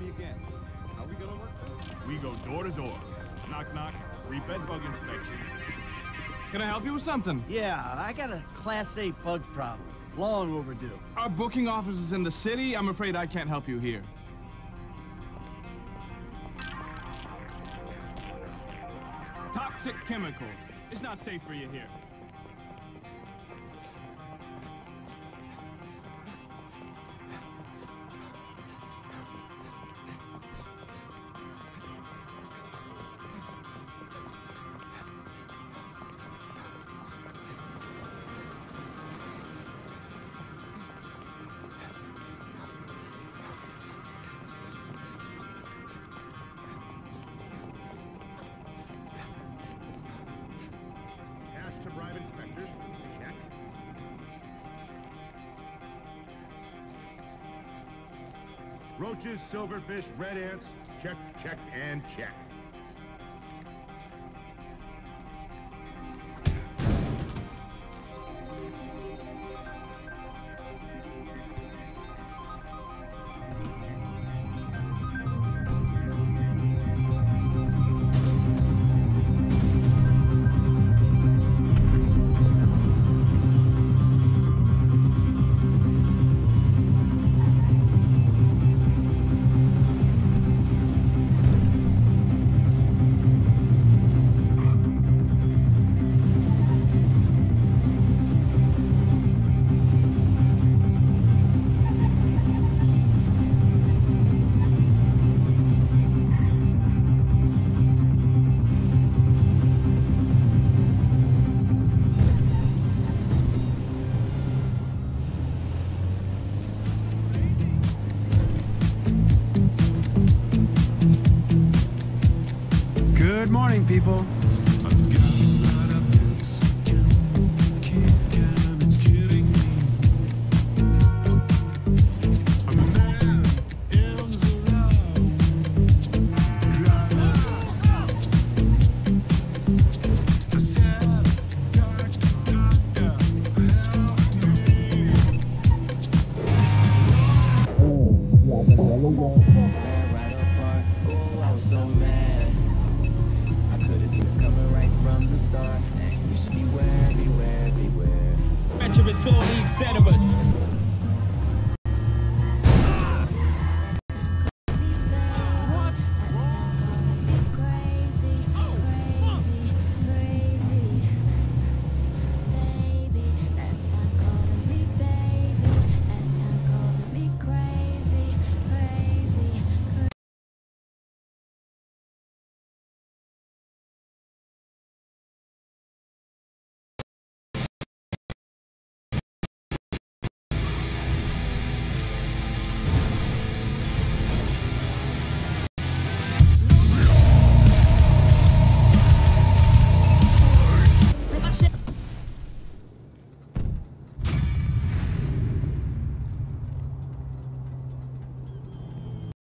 me again. How we gonna work this? We go door to door. Knock knock, free bed bug inspection. Can I help you with something? Yeah, I got a Class A bug problem. Long overdue. Our booking office is in the city. I'm afraid I can't help you here. Toxic chemicals. It's not safe for you here. Roaches, silverfish, red ants. Check, check, and check. Good morning, people. Oh, so mad. I should have coming right from the start. And we should beware, beware, beware. Treacherous all us.